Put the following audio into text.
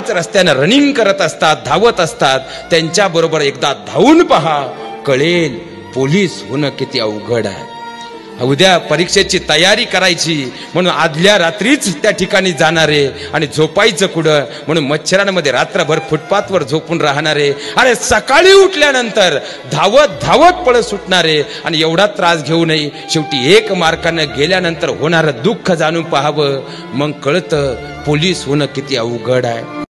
याच रस्त्यानं रनिंग करत असतात धावत असतात त्यांच्या बरोबर एकदा धावून पहा. कळेल पोलीस होणं किती अवघड आहे. उद्या परीक्षेची तयारी करायची म्हणून आदल्या रात्रीच त्या ठिकाणी जाणारे आणि झोपायचं कुठं म्हणून मच्छरांमध्ये रात्रभर फुटपाथवर झोपून राहणारे अरे सकाळी उठल्यानंतर धावत धावत पळत सुटणारे आणि एवढा त्रास घेऊ नये. शेवटी एक मार्कानं गेल्यानंतर होणारं दुःख जाणून पाहावं. मग कळतं पोलीस होणं किती अवघड आहे.